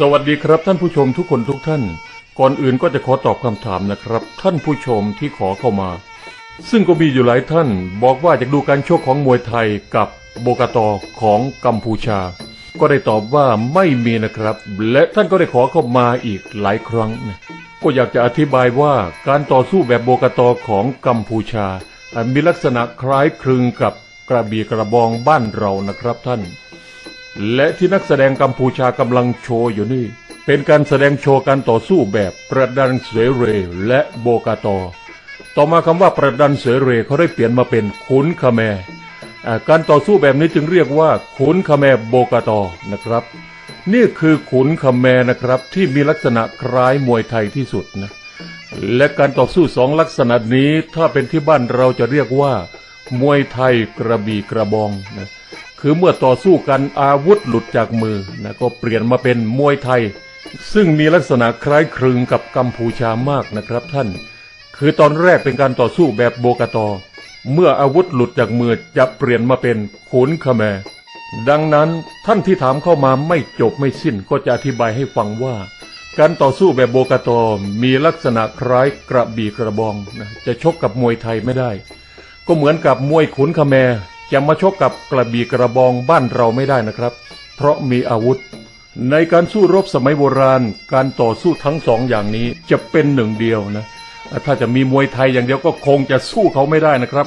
สวัสดีครับท่านผู้ชมทุกคนทุกท่าน ก่อนอื่นก็จะขอตอบคำถามนะครับ ท่านผู้ชมที่ขอเข้ามา ซึ่งก็มีอยู่หลายท่าน บอกว่าอยากดูการชกของมวยไทยกับโบกาตอของกัมพูชา ก็ได้ตอบว่าไม่มีนะครับ และท่านก็ได้ขอเข้ามาอีกหลายครั้งนะก็อยากจะอธิบายว่าการต่อสู้แบบโบกาตอของกัมพูชา มีลักษณะคล้ายคลึงกับกระบี่กระบองบ้านเรานะครับท่าน และที่นักแสดงกัมพูชากำลังโชว์อยู่นี่ เป็นการแสดงโชว์การต่อสู้แบบประดันเสเรและโบกาตอ ต่อมาคำว่าประดันเสเรเขาได้เปลี่ยนมาเป็นขุนคาแมการต่อสู้แบบนี้จึงเรียกว่าขุนคาแมโบกาตอนะครับ นี่คือขุนคาแมนะครับที่มีลักษณะคล้ายมวยไทยที่สุดนะและการต่อสู้สองลักษณะนี้ถ้าเป็นที่บ้านเราจะเรียกว่า มวยไทยกระบี่กระบองนะ คือเมื่อต่อสู้กันอาวุธหลุดจากมือนะก็เปลี่ยนมาเป็นมวยไทย ซึ่งมีลักษณะคล้ายคลึงกับกัมพูชามากนะครับท่าน คือตอนแรกเป็นการต่อสู้แบบโบกตอ เมื่ออาวุธหลุดจากมือจะเปลี่ยนมาเป็นขุนคาแมดังนั้นท่านที่ถามเข้ามาไม่จบไม่สิ้นก็จะอธิบายให้ฟังว่า การต่อสู้แบบโบกตอมีลักษณะคล้ายกระบี่กระบองนะจะชกกับมวยไทยไม่ได้ ก็เหมือนกับมวยขุนคาแม จะมาชกกับกระบี่กระบองบ้านเราไม่ได้นะครับ เพราะมีอาวุธ ในการสู้รบสมัยโบราณ การต่อสู้ทั้งสองอย่างนี้จะเป็นหนึ่งเดียวนะ ถ้าจะมีมวยไทยอย่างเดียวก็คงจะสู้เขาไม่ได้นะครับ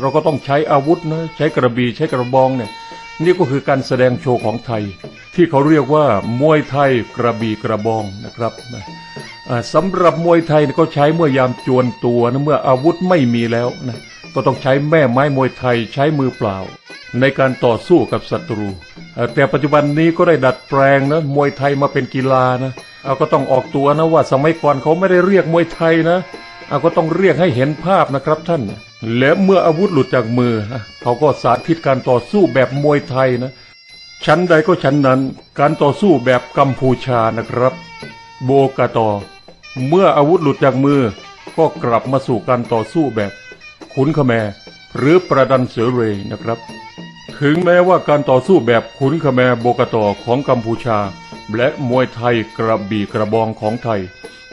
เราก็ต้องใช้อาวุธนะใช้กระบี่ใช้กระบองเนี่ยนี่ก็คือการแสดงโชว์ของไทย ที่เขาเรียกว่ามวยไทยกระบี่กระบองนะครับสำหรับมวยไทยก็ใช้เมื่อยามจวนตัวนะเมื่ออาวุธไม่มีแล้วนะ ก็ต้องใช้แม่ไม้มวยไทยใช้มือเปล่า ในการต่อสู้กับศัตรู แต่ปัจจุบันนี้ก็ได้ดัดแปลงนะมวยไทยมาเป็นกีฬานะเอาก็ต้องออกตัวนะว่าสมัยก่อนเขาไม่ได้เรียกมวยไทยนะเอาก็ต้องเรียกให้เห็นภาพนะครับท่าน และเมื่ออาวุธหลุดจากมือ เขาก็สาธิตการต่อสู้แบบมวยไทยนะชั้นใดก็ชั้นนั้น การต่อสู้แบบกัมพูชานะครับ โบกาตอ เมื่ออาวุธหลุดจากมือ ก็กลับมาสู่การต่อสู้แบบ ขุนขแมหรือประดันเสือเรยนะครับ ถึงแม้ว่าการต่อสู้แบบขุนขแมโบกตอของกัมพูชา และมวยไทยกระบี่กระบองของไทย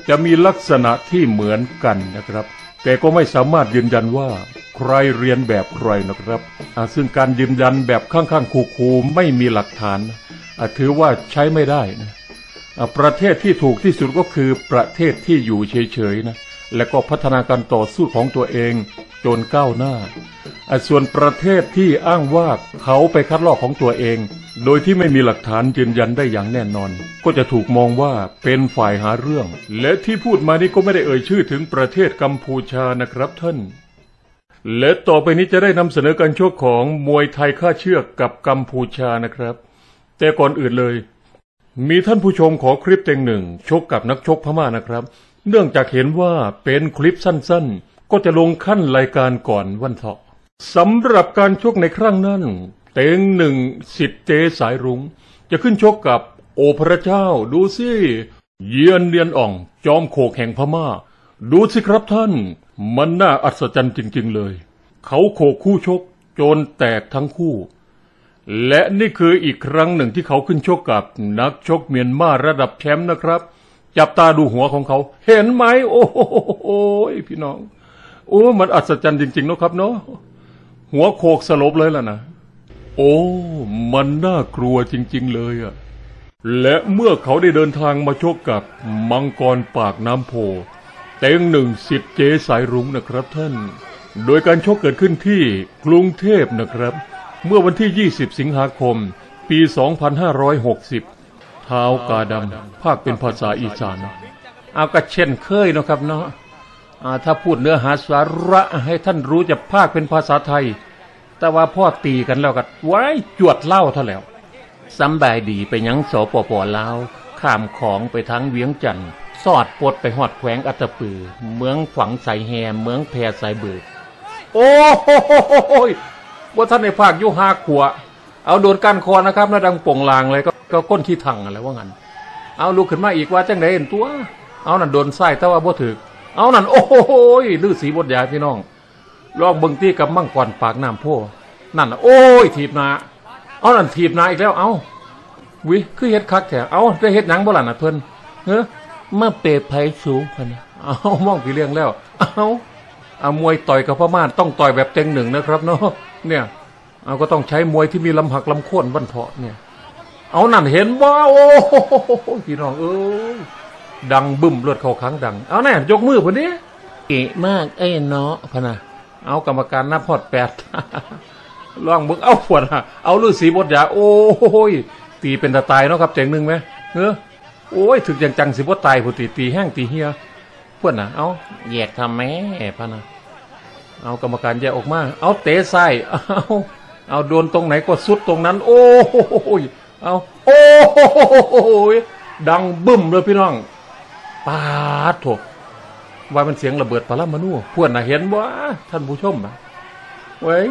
จะมีลักษณะที่เหมือนกันนะครับ แต่ก็ไม่สามารถยืนยันว่าใครเรียนแบบใครนะครับ ซึ่งการยืนยันแบบข้างๆคูๆไม่มีหลักฐาน ถือว่าใช้ไม่ได้นะประเทศที่ถูกที่สุดก็คือประเทศที่อยู่เฉยๆนะ และก็พัฒนาการต่อสู้ของตัวเองจนก้าวหน้า ส่วนประเทศที่อ้างว่าเขาไปคัดลอกของตัวเอง โดยที่ไม่มีหลักฐานยืนยันได้อย่างแน่นอน ก็จะถูกมองว่าเป็นฝ่ายหาเรื่อง และที่พูดมานี้ก็ไม่ได้เอ่ยชื่อถึงประเทศกัมพูชานะครับท่าน และต่อไปนี้จะได้นำเสนอการชกของมวยไทยค่าเชือกกับกัมพูชานะครับ แต่ก่อนอื่นเลย มีท่านผู้ชมขอคลิปเต็งหนึ่งชกกับนักชกพม่านะครับ เนื่องจากเห็นว่าเป็นคลิปสั้นๆ ก็จะลงขั้นรายการก่อนวันเถาะสำหรับการชกในครั้งนั้น เต็งหนึ่งสิทธิ์เจสายรุง้ง จะขึ้นชกกับโอพระเจ้าดูสิเยียนเดียนอ่อง จอมโขกแห่งพม่า ดูสิครับท่าน มันน่าอัศจรรย์จริงๆเลย เขาโขกคู่ชกจนแตกทั้งคู่ และนี่คืออีกครั้งหนึ่งที่เขาขึ้นชกกับนักชกเมียนมาระดับแชมป์นะครับ จับตาดูหัวของเขา เห็นไหมโอ้โหพี่น้อง โอ้ มันอัศจรรย์จริงๆนะครับเนาะหัวโขกสลบเลยล่ะนะโอ้ มันน่ากลัวจริง ๆ เลยอะและเมื่อเขาได้เดินทางมาชกกับมังกรปากน้ำโพ เต็งหนึ่งสิทธิ์เจสายรุ้งนะครับท่าน โดยการชกเกิดขึ้นที่กรุงเทพนะครับ เมื่อวันที่ 20 สิงหาคม ปี 2560 เท้ากาดำภาคเป็นภาษาอีสานเอาก็เช่นเคยนะครับเนาะถ้าพูดเนื้อหาสาระให้ท่านรู้จะภาคเป็นภาษาไทย แต่ว่าพ่อตีกันแล้วก็ไว้จวดเล่าเท่าแล้วสำบายดีไปยังสปปลาวข้ามของไปทั้งเวียงจันทน์สอดปดไปหอดแขวงอัตปือ เมืองฝังสายแฮมเมืองแพรสายเบิกโอ้โหว่าท่านในภาคยุหาขว เอาโดนการคอนะครับแล้วดังป่งลางเลยก็ก็ก้นที่ถังอะไรว่างั้น เอาลุกขึ้นมาอีกว่าจังไดเห็นตัว เอานั่นโดนไส้แต่ว่าบ่ถึก เอานั่นโอ้โหลือสีบดยาพี่น้องลองเบิ่งตีกับมั่งก่อนปากน้ำโพนั่นน่ะโอ้ยถีบนาเอานั่นถีบนาอีกแล้วเอาวิคือเฮ็ดคักแท้เอาได้เฮ็ดหยังบ่ล่ะน่ะเพิ่นเฮ้อมาเปรไผสูงพันน่ะเอามองพี่เลี้ยงแล้ว เอาเอามวยต่อยกับพม่าต้องต่อยแบบเต็งหนึ่งนะครับเนาะเนี่ย เอาก็ต้องใช้มวยที่มีลำหักลำโค่นวันเถาะเนี่ย เอานั่นเห็นว่าโอ้โหพี่น้องเอ้ยดังบึ้มเลือดเข้าครั้งดัง เอาแน่ยกมือพอดีเก๋มากไอ้เนาะพะนะเอากรรมการนับพอดแปดลองมึงเอาขวดอะเอาฤาษีบทยาโอ้ยตีเป็นตาตายเนาะครับเจ๋งหนึ่งไหมเออโอ้ยถึกจังจังๆสิบตายผู้ตีตีแห้งตีเฮียเพื่อนน่ะเอาแยกทำแม่พะนะเอากรรมการแยกออกมา เอาเตะไส้เอา เอาโดนตรงไหนก็สุดตรงนั้น โอ้ยเอาโอ้โยดังบึ้มเลยพี่น้องปาดโถว่ามันเสียงระเบิดปะละมานูเพื่อนน่ะเห็นว่าท่านผู้ชมอะเว้ย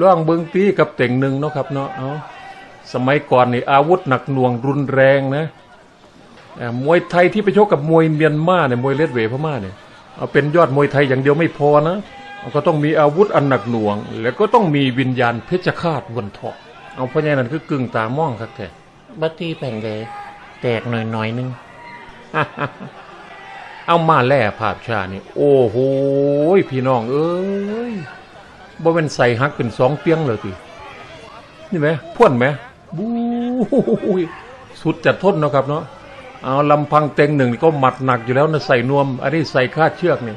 ล่องเบิงตีกับเต่งหนึ่งเนาะครับเนาะเอาสมัยก่อนนี่อาวุธหนักหน่วงรุนแรงนะมวยไทยที่ไปชกกับมวยเมียนมาเนี่ยมวยเลดเวพม่าเนี่ยเอาเป็นยอดมวยไทยอย่างเดียวไม่พอนะ ก็ต้องมีอาวุธอันหนักหน่วง แล้วก็ต้องมีวิญญาณเพชฌฆาตวนเถาะเอาเพราะงั้นนั่นคือกึ่งตามองครับแกบัตตี้แผ่งเลยแตกหน่อยหน่อยนึงเอามาแล่ภาพชานี่ โอ้โหพี่น้องเอ้ยบ่เป็นใส่ฮักเป็นสองเปียงเลยทีนี่ไหมพ่วนไหมบู๊สุดจัดทนเนาะครับเนาะเอาลำพังเต็งหนึ่งก็หมัดหนักอยู่แล้วนะใส่นวมอันนี้ใส่คาดเชือกนี่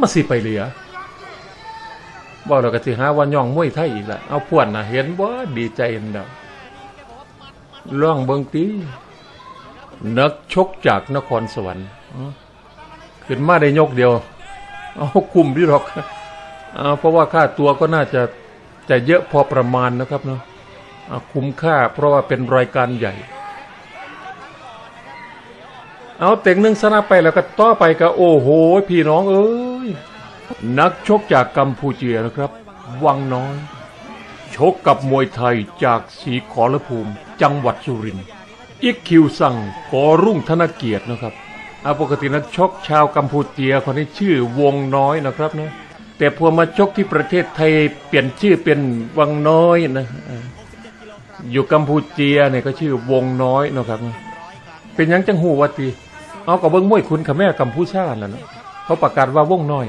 มาสิไปเหลือ บอกเราก็สิหาว่าย่องมวยไทยอีกละเอาพวนนะเห็นว่าดีใจเห็นดาวล่องเบิงตีนักชกจากนครสวรรค์ขึ้นมาได้ยกเดียว เอาคุมพี่หรอกเอาเพราะว่าค่าตัวก็น่าจะจะเยอะพอประมาณนะครับเนาะอ่าคุ้มค่าเพราะว่าเป็นรายการใหญ่ เอาเต็งหนึ่งชนะไปแล้วก็ต่อไปก็โอ้โห พี่น้องเอ้ นักชกจากกัมพูเชียนะครับ วังน้อย ชกกับมวยไทยจากสีขอรภูมิ จังหวัดสุรินทร์อิกคิวสั่งกอรุ่งธนเกียรตินะครับอาปกตินักชกชาวกัมพูเชียคนนี้ชื่อวงน้อยนะครับนะแต่พอมาชกที่ประเทศไทยเปลี่ยนชื่อเป็นวังน้อยนะอยู่กัมพูเชียเนี่ยก็ชื่อวงน้อยนะครับ เป็นยังจังหูวัตีเอากับเบิ้งมวยคุณขแม่กัมพูชาแล้วนะเขาประกาศว่าวงน้อย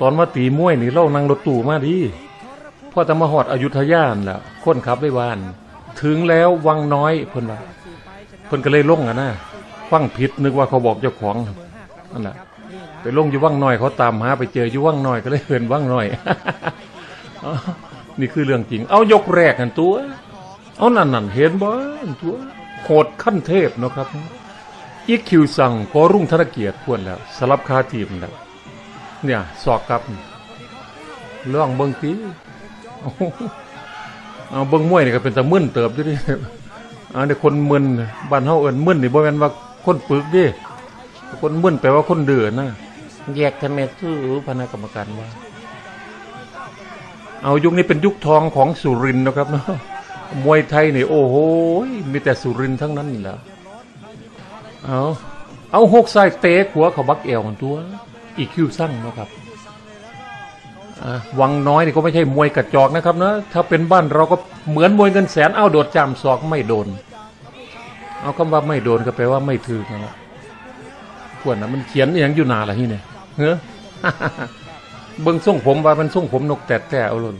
ตอนมาตีมวยนี่เรานั่งรถตู้มาดีพ่อจะมาหอดอยุธยานั่นแหละคนขับได้วาน ถึงแล้ววังน้อยเพิ่นว่าเพิ่นก็เลยลงอะนะฟังผิดนึกว่าเขาบอกเจ้าของนั่นแหละไปลงอยู่ว่างน้อยเขาตามหาไปเจออยู่ว่างน้อยก็เลยเห็นว่างน้อยนี่คือเรื่องจริง เอายกแรกกันตัว เอานั่นนั่นเห็นบ่อันตัวโหดขั้นเทพนะครับอีกคิวสั่งก็รุ่งธนเกียรติควรแล้ว สลับคาทีมแล้ว เนี่ย สอกครับเรื่องเบิ้งตีเอาเอาเบิ้งมวยนี่ก็เป็นตะมึนเติบอยู่ดิอันนี้คนมึนบ้านเฮาเอิ้นมึนนี่บ่แม่นว่าคนปึกเดิคนมึนแปลว่าคนเดือนะแยกทำไมสู้พนักกรรมการว่า เอายุคนี้เป็นยุคทองของสุรินทร์นะครับเนาะมวยไทยนี่โอ้โหมีแต่สุรินทร์ทั้งนั้นแหละเอาเอาหกไส้เตะหัวเขาบักเอวของตัว อีคิวสั่งเนาะครับวังน้อยนี่ก็ไม่ใช่มวยกระจอกนะครับนะถ้าเป็นบ้านเราก็เหมือนมวยเงินแสนเอาโดดจามศอกไม่โดน เอาคำว่าไม่โดนก็แปลว่าไม่ถือนั่นละพวกนะมันเขียนอย่างอยู่นาละที่เนี่ยเฮ้อเบิ่งทรงผมว่ามันทรงผมนกแต่แต่เอาเลย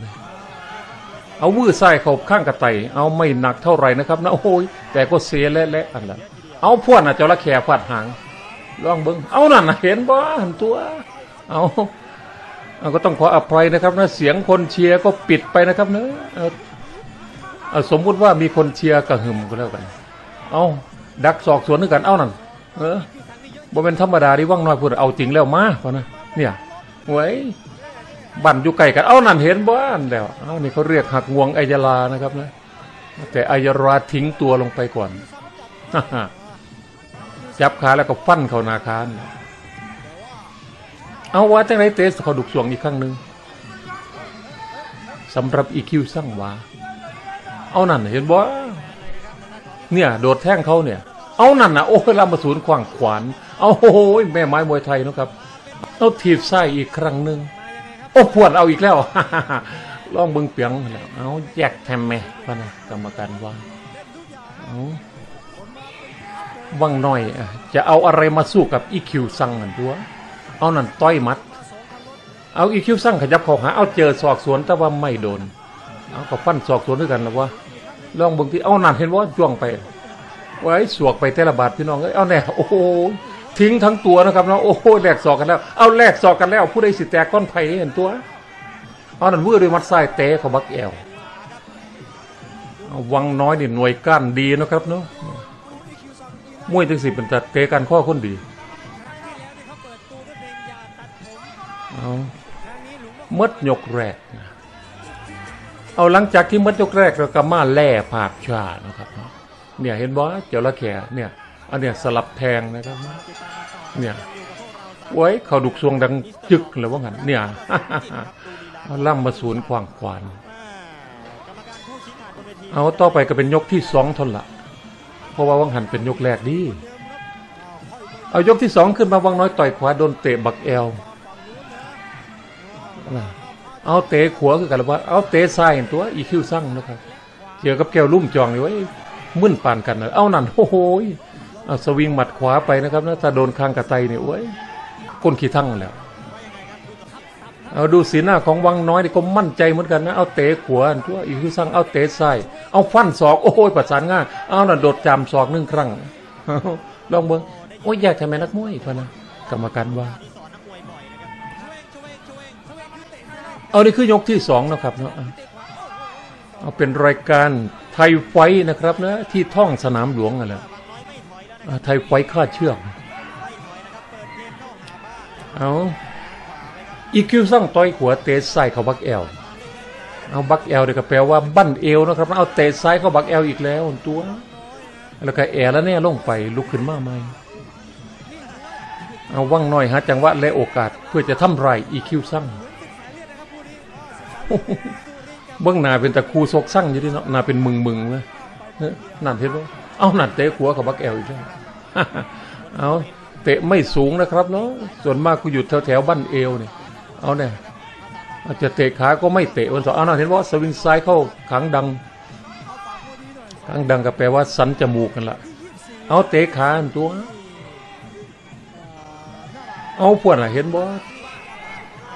เอาวื้อไส้เขาข้างกระไตเอาไม่หนักเท่าไหร่นะครับนะโอ้ยแต่ก็เสียและและอันละเอาพวกนะจ้าละแขฟาดหาง ลองเบิ่งเอานั่นเห็นบ่หันตัว เอาเอาก็ต้องขออภัยนะครับนะเสียงคนเชียร์ก็ปิดไปนะครับเนอะเอาสมมุติว่ามีคนเชียร์กระหึ่มก็แล้วกัน เอาดักศอกสวนนึกกัน เอานั่นเออบ่เป็นธรรมดาที่ว่างน้อยพูดเอาจริงแล้วมาพอนะเนี่ยไว้บั่นอยู่ไกลกัน เอานั่นเห็นบ้านแล้ว เอานี่เขาเรียกหักงวงไอยาลานะครับนะแต่ไอยาลาทิ้งตัวลงไปก่อน จับขาแล้วก็ฟันเขานาคานเอาว่าจังไรเตสเขาดุกสวงอีกครั้งหนึ่งสำหรับอีคิวสั่งวาเอานั่นเห็นบ่เนี่ย โดดแท่งเขาเนี่ย เอานั่นนะโอ้ยลำมาศูนย์ขวางขวานเอาโอ้ยแม่ไม้มวยไทยนะครับเอาถีบไส้อีกครั้งหนึ่งโอ้ปวดเอาอีกแล้วล่องเบิงเปียงแล้วเอาแยกแทมแม่พะนะกรรมการว่าเอา วังน้อย จะเอาอะไรมาสู้กับอีคิวสั่งนั่นตัวเอานั่นต้อยมัด เอาอีคิวสั่งขยับเข้าหาเอาเจอศอกสวนแต่ว่าไม่โดน เอาก็ฟันศอกสวนด้วยกันแล้ววะลองบิ่งทีเอานั่นเห็นว่าจ้วงไปไว้สวกไปแต่ละบาทพี่น้องเอาแน่โอ้โหทิ้งทั้งตัวนะครับเนาะโอ้โหแลกศอกกันแล้ว เอาแลกศอกกันแล้ว ผู้ใดสิแตกก้อนไผ่เห็นตัวเอานั่นวื้อด้วยมัดไส้เตะเขาบักแอวเอาวังน้อยนี่หน่วยก้านดีนะครับเนาะ มวยจังสิเป็นแต่เตะกันข้อคนดีเอามดยกแรกนะเอาหลังจากที่มดยกแรกเราก็มาแล่ภาพชานะครับเนี่ยเห็นบ่เจ้าละแขเนี่ยอันเนี้ยสลับแทงนะครับเนี่ยไว้เขาดุกซวงดังจึกเลยว่างั้นเนี่ยล่ำมาศูนย์ขวางขวานเอาต่อไปก็เป็นยกที่สองทนละ เพราะว่าวังหันเป็นยกแรกดี เอายกที่สองขึ้นมาวังน้อยต่อยขวาโดนเตะบักแอลเอาเตะขวาคือกันแล้วว่าเอาเตะซ้ายตัวอีคิวสั่งนะครับเจอกับแก้วลุ่มจองนี่ไว้มึนปานกันนะเอานั่นโอ้โหเอาสวิงหมัดขวาไปนะครับนะถ้าโดนคางกระไตเนี่ยโอ้ยก้นขี้ทั้งแล้ว เอาดูสีหน้าของวังน้อยนี่ก็มั่นใจเหมือนกันนะ เอาเตะขวาตัวอีกคือสั่งเอาเตะซ้ายเอาฟันศอก โอ้ยประสานง่ายเอาน่ะโดดจามศอกหนึ่งครั้งลองเบิ้งโอ้ยอยากทำไมนักมวยพะนะกรรมการว่า เอานี่คือยกที่สองนะครับเนาะเอาเป็นรายการไทยไฟนะครับนะที่ท่องสนามหลวงนั่นแหละไทยไฟคาดเชือกเอา อีคิวสั่งต่อยหัวเตะใส่เขาบักแอลเอาบักแอลเดี๋ยวก็แปลว่าบั้นเอวนะครับเอาเตะซ้ายเขาบักแอลอีกแล้วตัวแล้วก็แอแล้วเนี่ยลงไปลุกขึ้นมาใหม่เอาว่างหน่อยฮะจังหวะและโอกาสเพื่อจะทำไรอีคิวสั่งเบื้องหน้าเป็นตะคูซกสั่งอยู่ดิเนาะหน้าเป็นมึงมึงเลยนั่นเห็นไหมเอาหนั่นเตะหัวกับบักแอลอีกแล้วเอาเตะไม่สูงนะครับเนาะส่วนมากกูอยู่แถวแถวบ้านเอวเนี่ย เอาเนี่ยอาจจะเตะขาก็ไม่เตะวันสองเอาหน่าเห็นว่าสวิงซ้ายเข้าขังดังขังดังก็แปลว่าสันจมูกกันละเอาเตะขาตัวเอาพวดอะเห็นบ่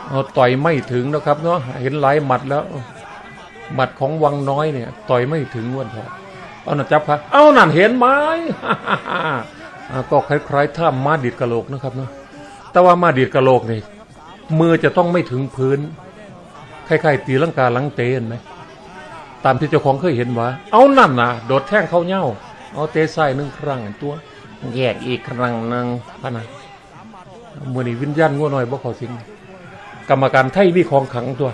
เอาต่อยไม่ถึงนะครับเนาะเห็นหลายหมัดแล้วหมัดของวังน้อยเนี่ย ต่อยไม่ถึงวันพอเอาหน่าจับครับเอานั่นเห็นไหมก็คล้ายๆถ้ามาดีดกระโหลกนะครับเนาะแต่ว่ามาดีดกระโหลกนี่ มือจะต้องไม่ถึงพื้นคล้ายๆตีลังกาลังเตนไหมตามที่เจ้าของเคยเห็นว่า เอานั่นนะโดดแท่งเข้าเง่าเอาเตะใส่หนึ่งครั้งตัว แยกอีกครั้งหนึ่งพะนะมือนี้วิญญาณงัวหน่อยบ่ขาสิงกรรมการไทยมีของขังตัว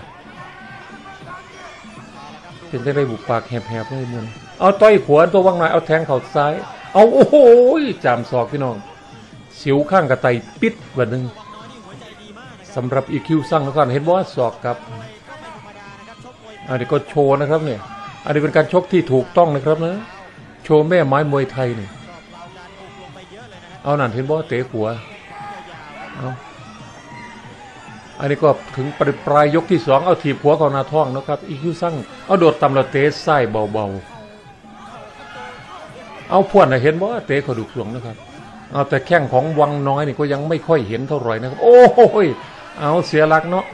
เป็นได้ได้บุกปากแหบๆเลยมือเอาต้อยขวานตัวว่างหน่อยเอาแทงเข่าซ้าย เอาโอ้โหจามศอกพี่น้องสิวข้างกระไตปิดวันหนึ่ง สำหรับอีคิวสร้างแล้วกันเห็นว่าศอกครับอันนี้ก็โชว์นะครับเนี่ยอันนี้เป็นการชกที่ถูกต้องนะครับนะโชว์แม่ไม้มวยไทยเนี่ยเอาหนันเห็นว่าเตะหัวเอาอันนี้ก็ถึงปลายปลายยกที่สองเอาถีบหัวของนาท่องนะครับอีคิวสร้างเอาโดดตำละเตะไส้เบาๆ เอาพวนนะเห็นว่าเตะขาดุกสวงนะครับ เอาแต่แข้งของวังน้อยนี่ก็ยังไม่ค่อยเห็นเท่าไหร่นะครับ โอ้ย เอาเสียหลักเนาะ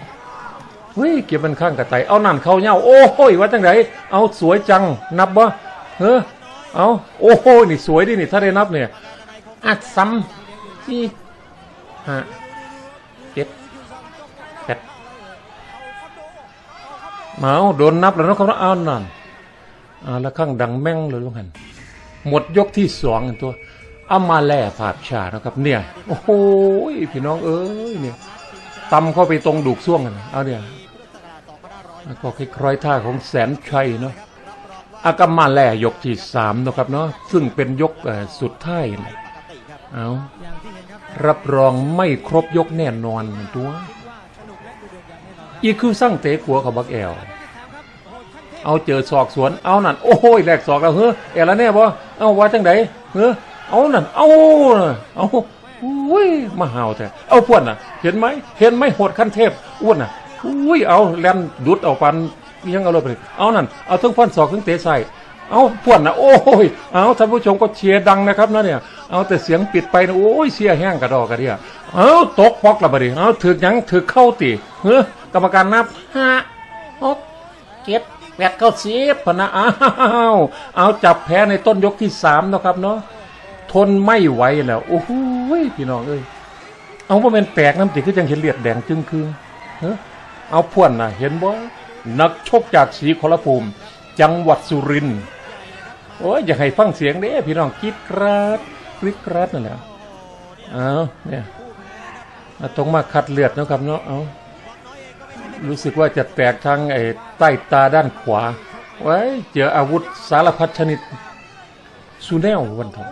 เฮ้ยเก็บมันข้างกระไตเอานั่นเข้าเน่าโอ้ยว่าจังไหนเอาสวยจังนับบ่เฮ้อเอาโอ้โหนี่สวยดินี่ถ้าได้นับเนี่ยอัดซ้ำที่ห้าเจ็ดแปดเอาโดนนับแล้วนะครับเอานั่นอ่าแล้วข้างดังแม่งเลยลุงหันหมดยกที่สองตัวเอามาแล่ภาพชานะครับเนี่ย โอ้โหพี่น้องเอ้ยเนี่ย ตำเข้าไปตรงดุกซ่วงกันเอาเนี่ยก็คล้ายๆท่าของแสนชัยเนาะอากามาแล่ยกที่สามนะครับเนาะซึ่งเป็นยกสุดท้ายนะเอารับรองไม่ครบยกแน่นอนตัวอีกคือสร้างเตะขัวกับบักแอลเอาเจอศอกสวนเอานั่นโอ้ยแหลกศอกแล้วเฮ้อแอลแล้วแน่บ่เอาว่าจังไดเฮ้อเอานั่นเอาเอา อุ้ยมาเห่าแต่เอาพวนน่ะ เห็นไหมเห็นไหมโหดขั้นเทพอ้วนน่ะอุ้ยเอาแลนดุดเอาปันยังเอาเลยไปเอานั่นเอาทั้งฟันศอกทั้งเตะใส่เอาพวนนะโอ้ยเอาท่านผู้ชมก็เชียร์ดังนะครับนะเนี่ยเอาแต่เสียงปิดไปนะโอ้ยเสียแห้งกระดอกกระเดียเอาตกพอกละบดีเอาถือยังถือเข้าตีเฮ้กรรมการนับห้าหกเจ็ดแปดเก้าสิบพะนะอ้าวเอาจับแพ้ในต้นยกที่สามนะครับเนาะ ทนไม่ไหวแล้ว โอ้โหพี่น้องเอ้ยเอาว่าเป็นแปลกน้ำติคือจังเห็นเลือดแดงจึงคืงเฮ้อเอาพ่วนนะเห็นบ่นักชกจากศรีขอรภูมิ จังหวัดสุรินทร์โอ้ยอยากให้ฟังเสียงเด้พี่น้องกรีดกราดกรีดกราดนั่นแหละเอาเนี่ยเอาตรงมาคัดเลือดนะครับเนาะเอารู้สึกว่าจะแตกทางไอ้ใต้ตาด้านขวา ไว้เจออาวุธสารพัดชนิดสูแนววันทอง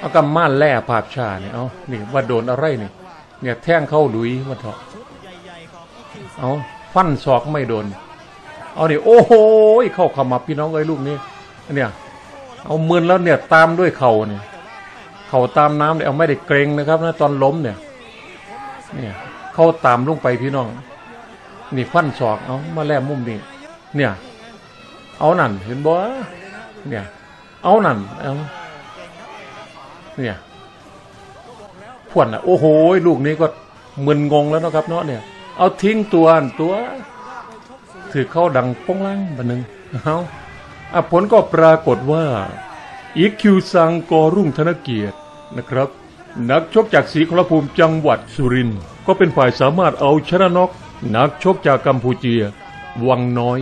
เอากำม่านแล่ภาพชาเนี่ยเอานี่ว่าโดนอะไรเนี่ยเนี่ยแท่งเข้าหลุยมาเถอะเอาฟันศอกไม่โดน เอานี่โอ้โหเข้าขมับพี่น้องเอ้ยลูกนี้เนี่ยเอามือแล้วเนี่ยตามด้วยเข่าเนี่ยเข่าตามน้ำเนี่ยเอาไม่ได้เกรงนะครับนะตอนล้มเนี่ยเนี่ยเข้าตามลงไปพี่น้อง นี่ฟันศอกเอามาแล่มุมนี่เนี่ย เอานั่นเห็นบ่เนี่ย เอานั่นเอา เนี่ยพวนอะ โอ้โหลูกนี้ก็มึนงงแล้วนะครับ เนาะเนี่ย เอาทิ้งตัวตัวถือเข้าดังป้องล่างบันหนึ่งเอาอะผลก็ปรากฏว่าอีคิวซังกอรุ่งธนเกียรตินะครับ นักชกจากศรีขรภูมิจังหวัดสุรินทร์ก็เป็นฝ่ายสามารถเอาชนะน็อกนักชกจากกัมพูเชีย วังน้อย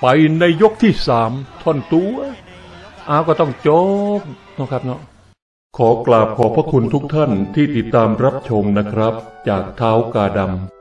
ไปในยกที่สามท่อนตัวอาก็ต้องจบนะครับเนาะ ขอกราบขอบพระคุณทุกท่านที่ติดตามรับชมนะครับ จากเท้ากาดำ